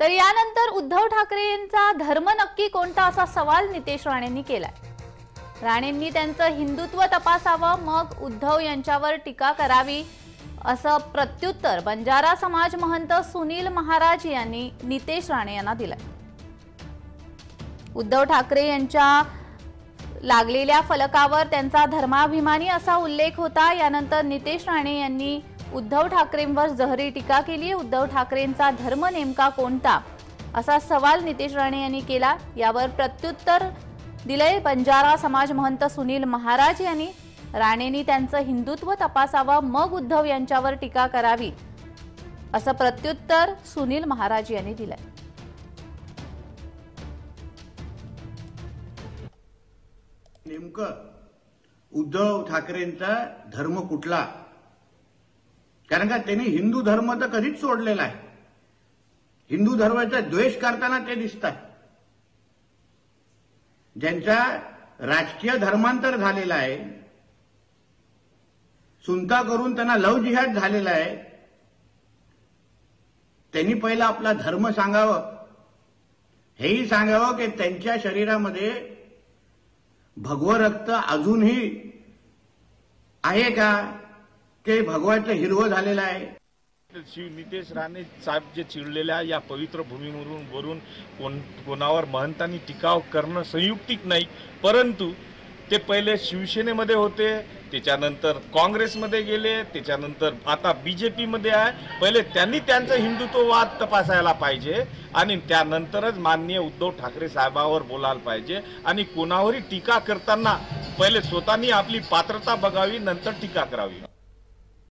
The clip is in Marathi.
तर यानंतर उद्धव ठाकरेंचा धर्म नक्की कोणता असा सवाल नितेश राणेंनी केलाय. राणेंनी त्यांचं हिंदुत्व तपासावं मग उद्धव यांच्यावर टीका करावी असं प्रत्युत्तर बंजारा समाज महंत सुनील महाराज यांनी नितेश राणे यांना दिलंय. उद्धव ठाकरे यांच्या लागलेल्या फलकावर त्यांचा धर्माभिमानी असा उल्लेख होता. यानंतर नितेश राणे यांनी उद्धव ठाकरेंवर जहरी टीका केली उद्धव ठाकरेंचा धर्म नेमका कोणता? असा सवाल नितेश राणे यांनी केला. यावर प्रत्युत्तर दिलंय बंजारा समाज महंत सुनील महाराज यांनी. राणेंनी त्यांचं हिंदुत्व तपासावं. मग उद्धव यांच्यावर टीका करावी. असं प्रत्युत्तर सुनील महाराज यांनी दिलंय. नेमकं उद्धव ठाकरेंचा धर्म कुठला? कारण का त्यांनी हिंदू धर्म तर कधीच सोडलेला आहे. हिंदू धर्माचा द्वेष करताना ते दिसतात ज्यांचा राजकीय धर्मांतर झालेला आहे सुनता करून त्यांना लव जिहाद झालेला आहे त्यांनी पहिला आपला धर्म सांगावं. हेही सांगावं की त्यांच्या शरीरामध्ये भगवं रक्त अजूनही आहे का? ते भगवाचं हिरवं झालेलं आहे. शिव नितेश राणे साहेब जे चिडलेल्या या पवित्र भूमीवरून वरून कोण कोणावर महंतांनी टिकाव करणं संयुक्तिक नाही परंतु ते पहिले शिवसेनेमध्ये होते त्याच्यानंतर काँग्रेसमध्ये गेले त्याच्यानंतर आता बीजेपीमध्ये आहे. पहिले त्यांनी त्यांचं हिंदुत्ववाद तपासायला पाहिजे आणि त्यानंतरच माननीय उद्धव ठाकरे साहेबावर बोलायला पाहिजे आणि कोणावरही टीका करताना पहिले स्वतःनी आपली पात्रता बघावी नंतर टीका करावी.